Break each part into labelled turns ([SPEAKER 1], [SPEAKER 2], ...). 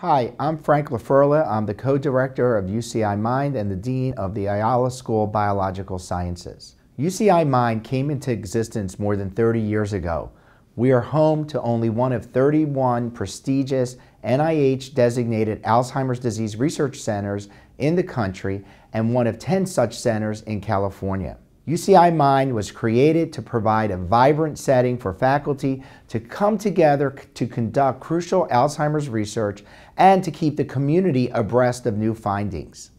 [SPEAKER 1] Hi, I'm Frank LaFerla. I'm the co-director of UCI Mind and the dean of the Ayala School of Biological Sciences. UCI Mind came into existence more than 30 years ago. We are home to only one of 31 prestigious NIH-designated Alzheimer's disease research centers in the country and one of 10 such centers in California. UCI Mind was created to provide a vibrant setting for faculty to come together to conduct crucial Alzheimer's research and to keep the community abreast of new findings.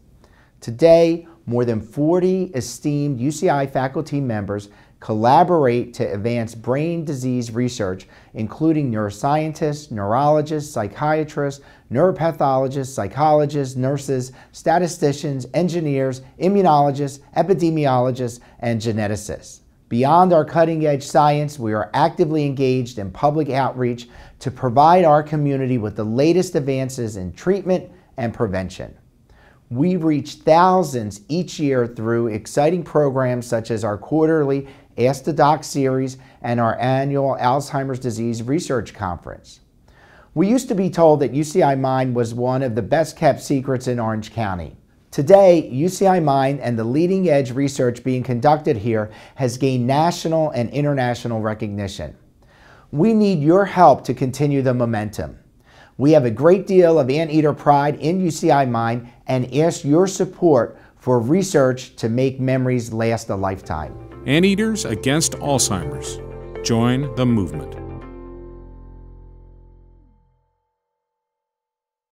[SPEAKER 1] Today, more than 40 esteemed UCI faculty members collaborate to advance brain disease research, including neuroscientists, neurologists, psychiatrists, neuropathologists, psychologists, nurses, statisticians, engineers, immunologists, epidemiologists, and geneticists. Beyond our cutting edge science, we are actively engaged in public outreach to provide our community with the latest advances in treatment and prevention. We reach thousands each year through exciting programs such as our quarterly Ask the Doc series and our annual Alzheimer's Disease Research Conference. We used to be told that UCI Mind was one of the best kept secrets in Orange County. Today, UCI Mind and the leading edge research being conducted here has gained national and international recognition. We need your help to continue the momentum. We have a great deal of anteater pride in UCI Mind and ask your support for research to make memories last a lifetime.
[SPEAKER 2] Anteaters Against Alzheimer's. Join the movement.